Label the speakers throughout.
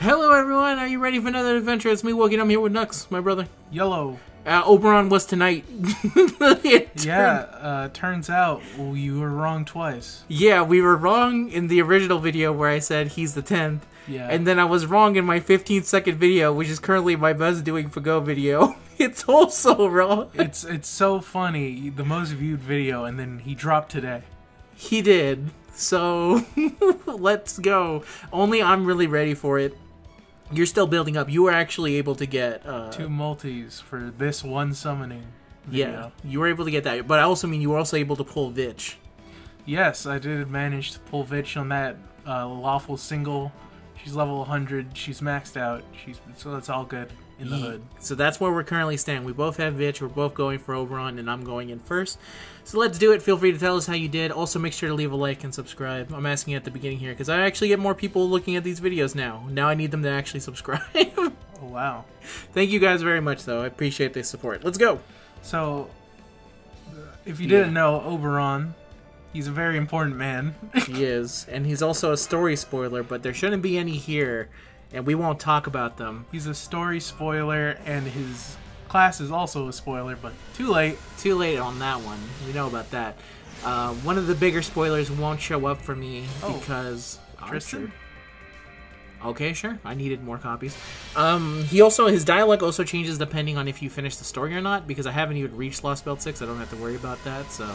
Speaker 1: Hello, everyone. Are you ready for another adventure? It's me, Wogan. I'm here with Knux, my brother.
Speaker 2: Yellow.
Speaker 1: Uh, Oberon was tonight.
Speaker 2: Yeah, uh, turns out you were wrong twice.
Speaker 1: Yeah, we were wrong in the original video where I said he's the 10th.
Speaker 2: Yeah.
Speaker 1: And then I was wrong in my 15 second video, which is currently my best doing FGO video. It's also wrong.
Speaker 2: it's it's so funny, the most viewed video, and then he dropped today.
Speaker 1: He did. So let's go. Only I'm really ready for it. You're still building up. You were actually able to get uh,
Speaker 2: Two multis for this one summoning.
Speaker 1: Yeah, you were able to get that, but I also mean you were also able to pull Vitch.
Speaker 2: Yes, I did manage to pull Vitch on that uh, lawful single. She's level 100. She's maxed out. She's so that's all good in the hood.
Speaker 1: So that's where we're currently standing. We both have Vitch. We're both going for Oberon, and I'm going in first. So let's do it. Feel free to tell us how you did. Also, make sure to leave a like and subscribe. I'm asking at the beginning here because I actually get more people looking at these videos now. Now I need them to actually subscribe.
Speaker 2: Oh wow.
Speaker 1: Thank you guys very much, though. I appreciate the support. Let's go.
Speaker 2: So, if you
Speaker 1: Yeah.
Speaker 2: didn't know, Oberon, he's a very important man.
Speaker 1: He is, and he's also a story spoiler, but there shouldn't be any here, and we won't talk about them.
Speaker 2: He's a story spoiler, and his class is also a spoiler, but too late.
Speaker 1: Too late on that one. We know about that. Uh, one of the bigger spoilers won't show up for me
Speaker 2: Oh.
Speaker 1: because
Speaker 2: Tristan?
Speaker 1: Okay, sure. I needed more copies. Um, he also his dialogue also changes depending on if you finish the story or not. Because I haven't even reached Lost Belt Six, I don't have to worry about that. So,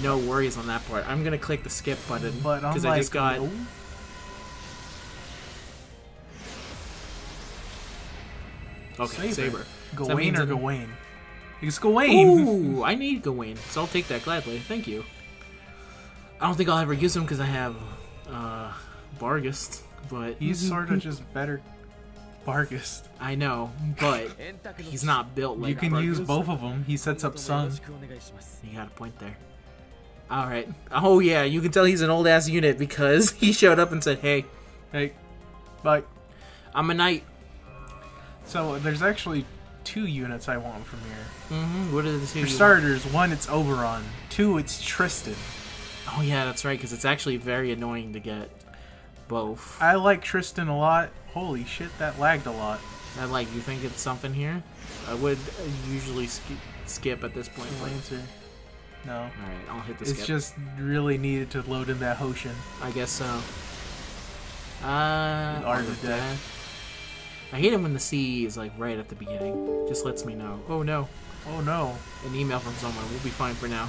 Speaker 1: no worries on that part. I'm gonna click the skip button because
Speaker 2: like,
Speaker 1: I just got. Okay, Saber.
Speaker 2: Gawain or Gawain? It's Gawain.
Speaker 1: Ooh, I need Gawain, so I'll take that gladly. Thank you. I don't think I'll ever use him because I have uh, Barghest, but
Speaker 2: He's sort of just better. Barghest.
Speaker 1: I know, but he's not built like
Speaker 2: you can
Speaker 1: Barghest.
Speaker 2: use both of them. He sets up Sun.
Speaker 1: You got a point there. All right. Oh yeah, you can tell he's an old ass unit because he showed up and said, "Hey,
Speaker 2: Hey, bye.
Speaker 1: I'm a knight."
Speaker 2: So there's actually two units I want from here.
Speaker 1: Mm-hmm. What are the two?
Speaker 2: For
Speaker 1: you want?
Speaker 2: starters, one it's Oberon. Two it's Tristan.
Speaker 1: Oh yeah, that's right. Because it's actually very annoying to get both.
Speaker 2: I like Tristan a lot. Holy shit, that lagged a lot.
Speaker 1: I like. You think it's something here? I would usually sk- skip at this point.
Speaker 2: Lancer. No.
Speaker 1: All right, I'll hit the
Speaker 2: It's
Speaker 1: skip.
Speaker 2: just really needed to load in that Hoshin.
Speaker 1: I guess so. Uh,
Speaker 2: Art of Death.
Speaker 1: I hate it when the CE is like right at the beginning. Just lets me know. Oh no,
Speaker 2: Oh no.
Speaker 1: an email from someone. We'll be fine for now.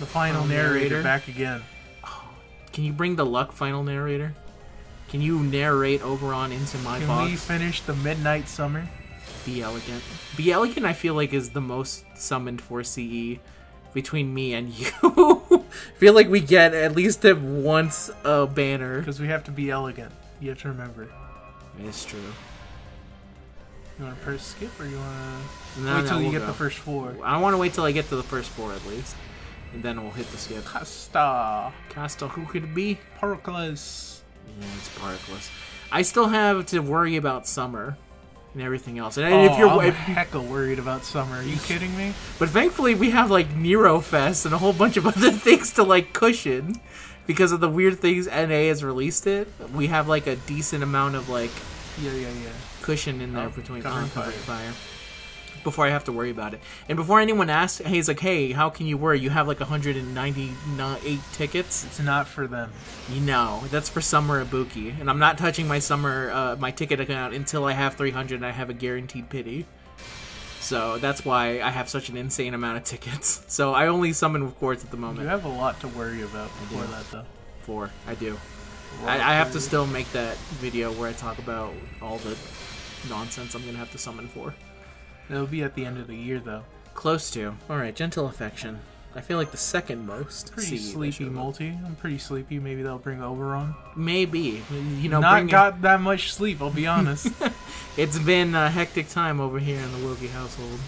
Speaker 2: The final
Speaker 1: Oh,
Speaker 2: narrator,
Speaker 1: narrator?
Speaker 2: back again.
Speaker 1: Can you bring the luck final narrator? Can you narrate Oberon into my
Speaker 2: Can
Speaker 1: box?
Speaker 2: we finish the Midnight Summer?
Speaker 1: Be elegant. Be elegant. I feel like is the most summoned for CE between me and you. Feel like we get at least once a banner.
Speaker 2: Because we have to be elegant. You have to remember.
Speaker 1: It's true.
Speaker 2: You want to press skip or you want to
Speaker 1: No,
Speaker 2: wait
Speaker 1: no,
Speaker 2: till you
Speaker 1: we'll
Speaker 2: get
Speaker 1: go.
Speaker 2: the first four?
Speaker 1: I want to wait till I get to the first four at least, and then we'll hit the skip.
Speaker 2: Casta.
Speaker 1: Costa, who could it be?
Speaker 2: Pericles.
Speaker 1: Yeah, it's Parkless. I still have to worry about summer and everything else. And
Speaker 2: Oh,
Speaker 1: if you're,
Speaker 2: I'm
Speaker 1: if,
Speaker 2: hecka worried about summer. Are you kidding me?
Speaker 1: but thankfully we have like Nero Fest and a whole bunch of other things to like cushion because of the weird things NA has released it. We have like a decent amount of like
Speaker 2: Yeah, yeah, yeah.
Speaker 1: cushion in there
Speaker 2: Oh,
Speaker 1: between
Speaker 2: covering
Speaker 1: covering
Speaker 2: fire.
Speaker 1: fire. Before I have to worry about it, and before anyone asks, hey, he's like, "Hey, how can you worry? You have like 198 tickets."
Speaker 2: It's not for them.
Speaker 1: You know, that's for summer Ibuki, and I'm not touching my summer uh, my ticket account until I have 300 and I have a guaranteed pity. So that's why I have such an insane amount of tickets. So I only summon with quartz at the moment.
Speaker 2: You have a lot to worry about before that, though.
Speaker 1: Four, I do. I, I have to still make that video where I talk about all the nonsense I'm gonna have to summon for.
Speaker 2: It'll be at the end of the year, though.
Speaker 1: Close to. All right, gentle affection. I feel like the second most.
Speaker 2: Pretty sleepy multi. I'm pretty sleepy. Maybe they'll bring Oberon.
Speaker 1: Maybe you know.
Speaker 2: Not got that much sleep. I'll be honest.
Speaker 1: It's been a hectic time over here in the Wilkie household.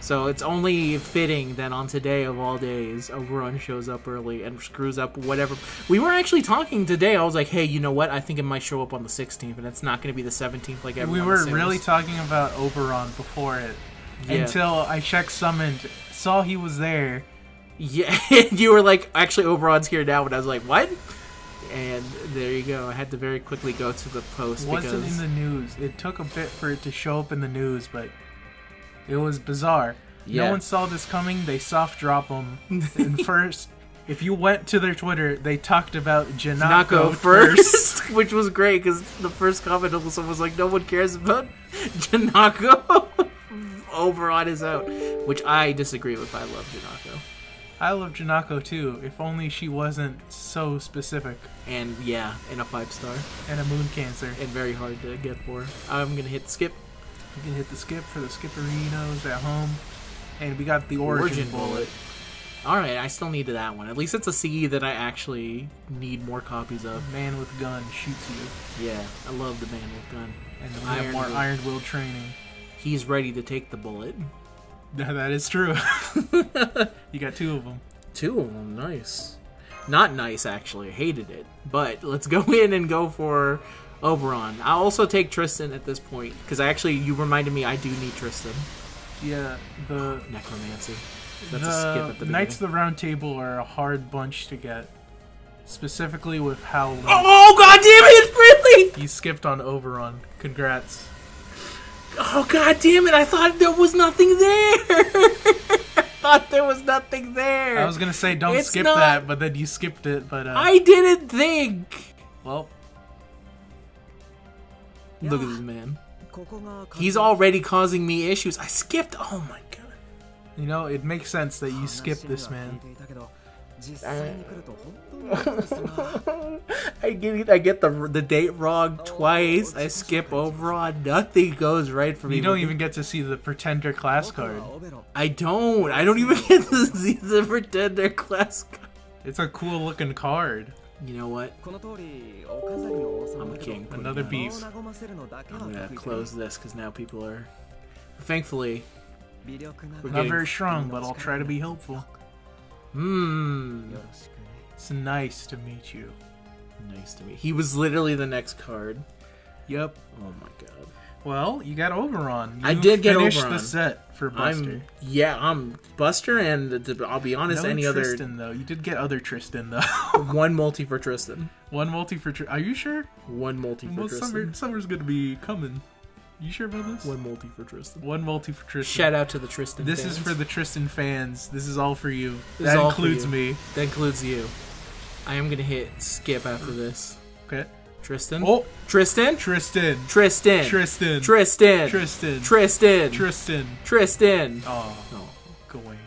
Speaker 1: So it's only fitting that on today of all days, Oberon shows up early and screws up whatever. We were actually talking today. I was like, hey, you know what? I think it might show up on the 16th, and it's not going to be the 17th like
Speaker 2: we
Speaker 1: everyone
Speaker 2: were
Speaker 1: assumes.
Speaker 2: really talking about Oberon before it.
Speaker 1: Yeah.
Speaker 2: Until I checked summoned, saw he was there.
Speaker 1: Yeah, and you were like, actually, Oberon's here now, and I was like, what? And there you go. I had to very quickly go to the post
Speaker 2: wasn't
Speaker 1: because
Speaker 2: in the news. It took a bit for it to show up in the news, but it was bizarre.
Speaker 1: Yeah.
Speaker 2: No one saw this coming. They soft drop them. and first, if you went to their Twitter, they talked about Jinako,
Speaker 1: Nako first, which was great because the first comment also was like, "No one cares about Jinako." Over on is out, which I disagree with. I love Jinako,
Speaker 2: I love Jinako too. If only she wasn't so specific
Speaker 1: and yeah, and a five star,
Speaker 2: and a moon cancer.
Speaker 1: and very hard to get for. I'm gonna hit skip.
Speaker 2: You can hit the skip for the skipperinos at home. And we got the origin, bullet.
Speaker 1: All right, I still need that one. At least it's a CE that I actually need more copies of.
Speaker 2: Man with gun shoots you.
Speaker 1: Yeah, I love the man with gun.
Speaker 2: And then we
Speaker 1: Iron
Speaker 2: have more Iron Will training.
Speaker 1: He's ready to take the bullet.
Speaker 2: that is true. you got two of them.
Speaker 1: Two of them, nice. Not nice, actually. I hated it. But let's go in and go for Oberon. I'll also take Tristan at this point because actually you reminded me I do need Tristan.
Speaker 2: Yeah, the
Speaker 1: Necromancy. That's
Speaker 2: the
Speaker 1: a skip at the
Speaker 2: Knights of the Round Table are a hard bunch to get. Specifically with how low
Speaker 1: Oh god damn it! Really?
Speaker 2: you skipped on Oberon. Congrats.
Speaker 1: Oh god damn it! I thought there was nothing there. I thought there was nothing there.
Speaker 2: I was gonna say don't
Speaker 1: It's
Speaker 2: skip
Speaker 1: not-
Speaker 2: that, but then you skipped it. But uh,
Speaker 1: I didn't think.
Speaker 2: well,
Speaker 1: Look at this man. He's
Speaker 3: He's
Speaker 1: already causing me issues. I skipped. Oh my god.
Speaker 2: you know it makes sense that you skipped this man.
Speaker 1: I get I get the the date wrong twice. I skip Oberon nothing goes right for me.
Speaker 2: You don't even get to see the Pretender class card.
Speaker 1: I don't. I don't even get to see the pretender class. card.
Speaker 2: It's a cool looking card.
Speaker 1: You know what?
Speaker 3: I'm
Speaker 1: a king.
Speaker 2: Another beast.
Speaker 1: I'm gonna close this because now people are. Thankfully, We're
Speaker 2: Not very strong, but I'll try to be helpful.
Speaker 1: hmm.
Speaker 2: It's nice to meet you.
Speaker 1: Nice to meet. He was literally the next card.
Speaker 2: Yep.
Speaker 1: Oh my god.
Speaker 2: Well, you got Oberon.
Speaker 1: I did get Oberon.
Speaker 2: the set for Buster.
Speaker 1: I'm yeah. I'm Buster, and th- I'll be honest.
Speaker 2: no
Speaker 1: any
Speaker 2: Tristan though. You did get other Tristan though.
Speaker 1: one multi for Tristan.
Speaker 2: One multi for. Tr- Are you sure?
Speaker 1: One multi for
Speaker 2: Well,
Speaker 1: Tristan.
Speaker 2: summer, summer's gonna be coming. You sure about this?
Speaker 1: One multi for Tristan.
Speaker 2: One multi for Tristan.
Speaker 1: Shout out to the Tristan.
Speaker 2: This is for the Tristan fans. This is all for you.
Speaker 1: This is
Speaker 2: that includes
Speaker 1: you.
Speaker 2: me.
Speaker 1: That includes you. I am gonna hit skip after this.
Speaker 2: Okay.
Speaker 1: Tristan.
Speaker 2: Oh,
Speaker 1: Tristan.
Speaker 2: Tristan.
Speaker 1: Tristan.
Speaker 2: Tristan.
Speaker 1: Tristan.
Speaker 2: Tristan.
Speaker 1: Tristan.
Speaker 2: Tristan.
Speaker 1: Tristan.
Speaker 2: Oh,
Speaker 1: Oh.
Speaker 2: go away.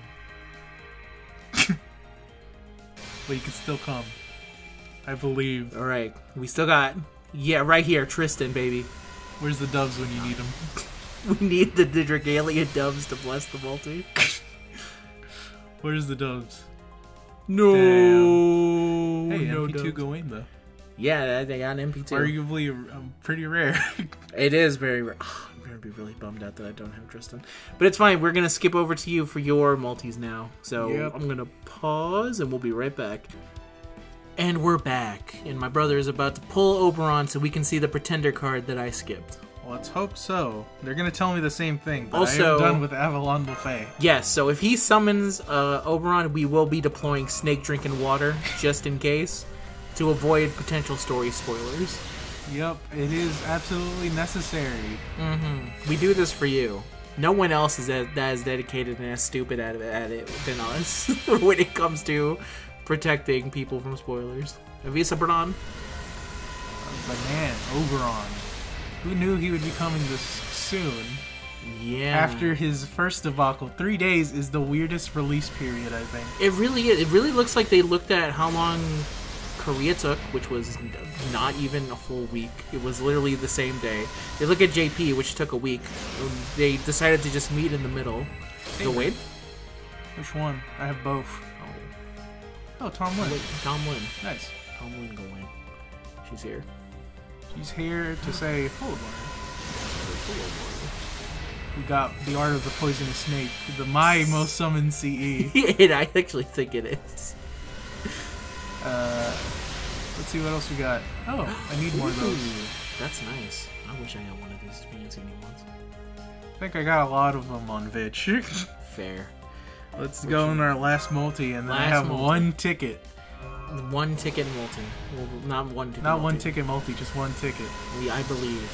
Speaker 2: but you can still come. I believe.
Speaker 1: All right. We still got. Yeah, right here, Tristan, baby.
Speaker 2: Where's the doves when you need them?
Speaker 1: We need the Dragalia doves to bless the multi.
Speaker 2: Where's the doves?
Speaker 1: No.
Speaker 2: Hey,
Speaker 1: no
Speaker 2: MP2
Speaker 1: doves.
Speaker 2: Gawain though.
Speaker 1: Yeah, they got an MP2.
Speaker 2: Arguably um, pretty rare.
Speaker 1: It is very rare. I'm gonna be really bummed out that I don't have Tristan, but it's fine. We're gonna skip over to you for your multis now. So
Speaker 2: Yep.
Speaker 1: I'm gonna pause, and we'll be right back. And we're back, and my brother is about to pull Oberon so we can see the Pretender card that I skipped.
Speaker 2: Let's hope so. They're gonna tell me the same thing, but I
Speaker 1: Also-
Speaker 2: am done with Avalon Buffet.
Speaker 1: Yes, so if he summons uh, Oberon, we will be deploying Snake Drinking Water just in case to avoid potential story spoilers.
Speaker 2: Yep, it is absolutely necessary.
Speaker 1: Mm-hmm. We do this for you. No one else is as, that as dedicated and as stupid at, it- at it than us when it comes to protecting people from spoilers. Avisa Bernard?
Speaker 2: But man, Oberon. Who knew he would be coming this soon?
Speaker 1: Yeah.
Speaker 2: After his first debacle, three days is the weirdest release period, I think.
Speaker 1: it really is. It really looks like they looked at how long Korea took, which was not even a full week. It was literally the same day. They look at JP, which took a week. Um, they decided to just meet in the middle. Go wait.
Speaker 2: Which one? I have both.
Speaker 1: Oh,
Speaker 2: Oh, Tom
Speaker 1: wait, Tam Lin.
Speaker 2: Nice.
Speaker 1: Tam Lin go in. She's here.
Speaker 2: She's here to say, hold on. We got the art of the poisonous snake, the my most summoned CE.
Speaker 1: and I actually think it is.
Speaker 2: Uh, let's see what else we got. Oh, I need more of those.
Speaker 1: That's nice. I wish I had one of these fancy new ones.
Speaker 2: I think I got a lot of them on Vitch.
Speaker 1: Fair.
Speaker 2: Let's go in our last multi, and then I have
Speaker 1: multi.
Speaker 2: one ticket.
Speaker 1: One ticket multi. Well, not one ticket.
Speaker 2: Not one ticket multi, just one ticket.
Speaker 1: We, I believe.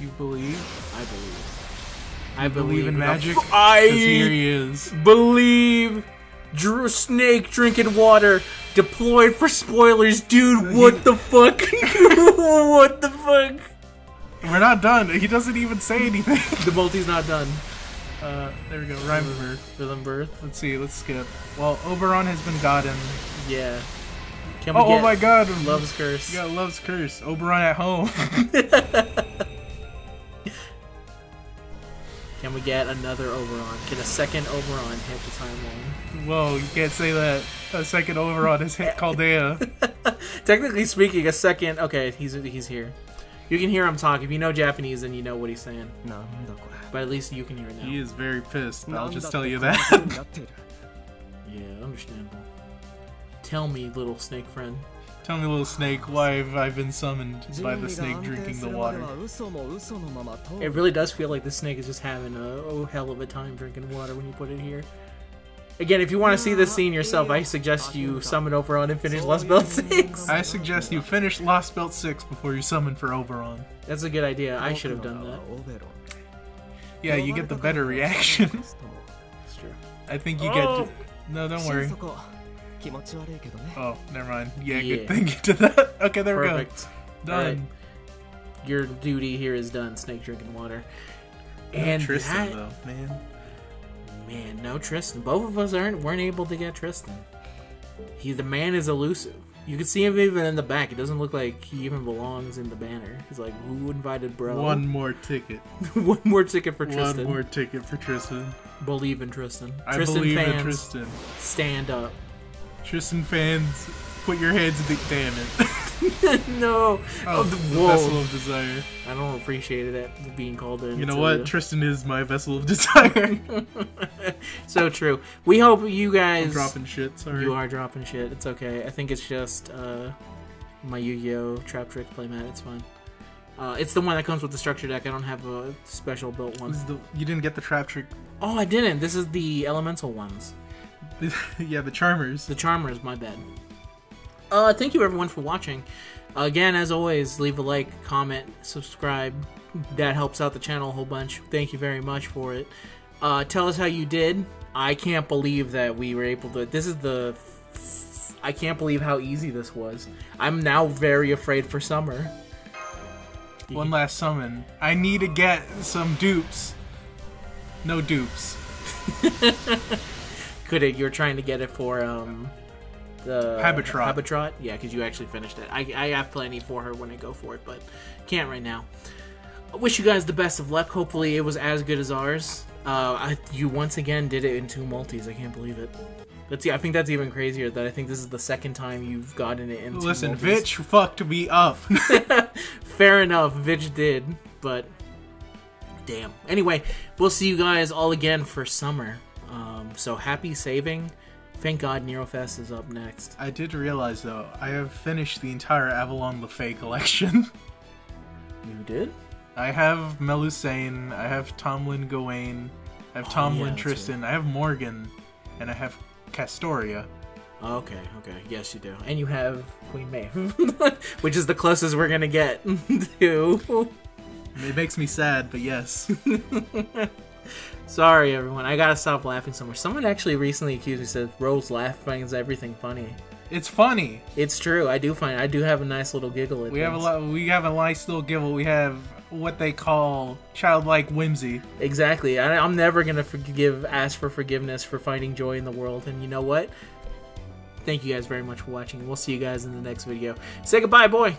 Speaker 2: You believe?
Speaker 1: I believe. I
Speaker 2: Believe in
Speaker 1: the
Speaker 2: magic?
Speaker 1: I
Speaker 2: here he is.
Speaker 1: believe. Drew Snake drinking water. Deployed for spoilers, dude. What the fuck? what the fuck?
Speaker 2: We're not done. He doesn't even say anything.
Speaker 1: The multi's not done.
Speaker 2: Uh, there we go. Rhyme of Earth.
Speaker 1: Rhythm birth.
Speaker 2: Let's see. Let's skip. Well, Oberon has been gotten.
Speaker 1: Yeah. Can we
Speaker 2: Oh,
Speaker 1: get
Speaker 2: oh my God!
Speaker 1: Love's curse?
Speaker 2: You got Love's Curse. Oberon at home.
Speaker 1: And we get another Oberon? Can a second Oberon hit the timeline?
Speaker 2: Whoa, you can't say that. A second Oberon has hit Chaldea.
Speaker 1: Technically speaking, a second. Okay, he's he's here. You can hear him talk. If you know Japanese, then you know what he's saying.
Speaker 3: No,
Speaker 1: but at least you can hear it now.
Speaker 2: He is very pissed. I'll just tell you that.
Speaker 1: yeah, understandable. Tell me, little snake friend.
Speaker 2: Tell me, little snake, why have I been summoned by the snake drinking the water?
Speaker 1: It really does feel like the snake is just having a oh hell of a time drinking water when you put it here. Again, if you want to see this scene yourself, I suggest you summon Oberon and finish Lost Belt 6.
Speaker 2: I suggest you finish Lost Belt 6 before you summon for Oberon.
Speaker 1: That's a good idea. I should have done that.
Speaker 2: Yeah, you get the better reaction.
Speaker 1: That's true.
Speaker 2: I think you get... No, don't worry. Oh, never mind. Yeah,
Speaker 1: Yeah.
Speaker 2: good thing you did that. Okay, there
Speaker 1: Perfect.
Speaker 2: we go. Done.
Speaker 1: Your duty here is done, snake drinking water. And
Speaker 2: Tristan,
Speaker 1: that,
Speaker 2: though, man.
Speaker 1: man, no Tristan. Both of us aren't weren't able to get Tristan. He the man is elusive. You can see him even in the back. It doesn't look like he even belongs in the banner. He's like, who invited bro?
Speaker 2: One more ticket.
Speaker 1: One more ticket for Tristan.
Speaker 2: One more ticket for Tristan.
Speaker 1: Believe in Tristan.
Speaker 2: I
Speaker 1: Tristan
Speaker 2: believe
Speaker 1: fans,
Speaker 2: in Tristan.
Speaker 1: stand up.
Speaker 2: Tristan fans, put your hands in the. Damn it.
Speaker 1: no.
Speaker 2: Oh,
Speaker 1: the-
Speaker 2: the vessel of desire.
Speaker 1: I don't appreciate that being called in.
Speaker 2: You know what?
Speaker 1: the-
Speaker 2: Tristan is my vessel of desire.
Speaker 1: so true. We hope you
Speaker 2: I'm
Speaker 1: guys.
Speaker 2: dropping shit. Sorry.
Speaker 1: You are dropping shit. It's okay. I think it's just uh, my Yu-Gi-Oh! Trap Trick playmat. It's fine. Uh, it's the one that comes with the structure deck. I don't have a special built one.
Speaker 2: This is the, you didn't get the trap trick.
Speaker 1: Oh, I didn't. This is the elemental ones.
Speaker 2: yeah, the charmers.
Speaker 1: The Charmers, my bad. Uh, thank you everyone for watching. Again, as always, leave a like, comment, subscribe. That helps out the channel a whole bunch. Thank you very much for it. Uh, tell us how you did. I can't believe that we were able to. This is the. I can't believe how easy this was. I'm now very afraid for summer. You
Speaker 2: One
Speaker 1: can-
Speaker 2: last summon. I need to get some dupes. No dupes.
Speaker 1: Could it? You're trying to get it for um the
Speaker 2: Habetrot.
Speaker 1: Habetrot, yeah, because you actually finished it. I I have plenty for her when I go for it, but can't right now. I wish you guys the best of luck. Hopefully, it was as good as ours. Uh, I, you once again did it in two multis. I can't believe it. That's yeah, I think that's even crazier. That I think this is the second time you've gotten it in. two
Speaker 2: Listen,
Speaker 1: multis.
Speaker 2: Vitch fucked me up.
Speaker 1: Fair enough, Vitch did, but damn. Anyway, we'll see you guys all again for summer. Um, so happy saving. Thank God Nerofest is up next.
Speaker 2: I did realize though, I have finished the entire Avalon le Fae collection.
Speaker 1: You did?
Speaker 2: I have Melusine, I have Tam Lin Gawain, I have
Speaker 1: Oh,
Speaker 2: Tam
Speaker 1: Lin yeah,
Speaker 2: Tristan, I have Morgan, and I have Castoria.
Speaker 1: Okay, okay. Yes, you do. And you have Queen Maeve, which is the closest we're gonna get to.
Speaker 2: It makes me sad, but yes.
Speaker 1: Sorry, everyone. I gotta stop laughing so much. Someone actually recently accused me said Rose laugh finds everything funny.
Speaker 2: It's funny.
Speaker 1: It's true. I do find I do have a nice little giggle. At
Speaker 2: We have a lot. We have a nice little giggle. We have what they call childlike whimsy.
Speaker 1: Exactly. I, I'm never gonna forgive, ask for forgiveness for finding joy in the world. And you know what? Thank you guys very much for watching. We'll see you guys in the next video. Say goodbye, boy.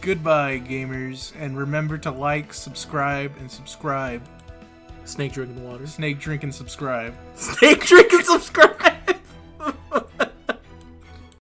Speaker 2: Goodbye, gamers, and remember to like, subscribe, and subscribe.
Speaker 1: Snake drinking water.
Speaker 2: Snake drink and subscribe.
Speaker 1: Snake drink and subscribe.